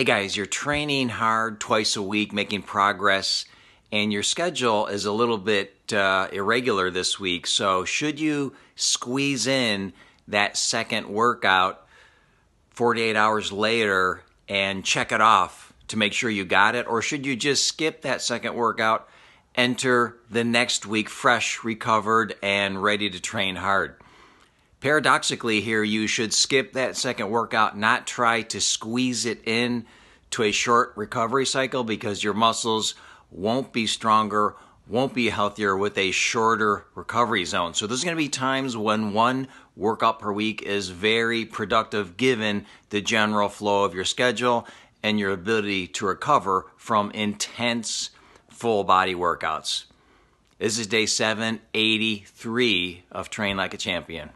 Hey guys, you're training hard twice a week, making progress, and your schedule is a little bit uh, irregular this week. So, should you squeeze in that second workout 48 hours later and check it off to make sure you got it? Or should you just skip that second workout, enter the next week fresh, recovered, and ready to train hard? Paradoxically, here you should skip that second workout, not try to squeeze it in to a short recovery cycle because your muscles won't be stronger, won't be healthier with a shorter recovery zone. So there's going to be times when one workout per week is very productive given the general flow of your schedule and your ability to recover from intense full body workouts. This is day 783 of Train Like a Champion.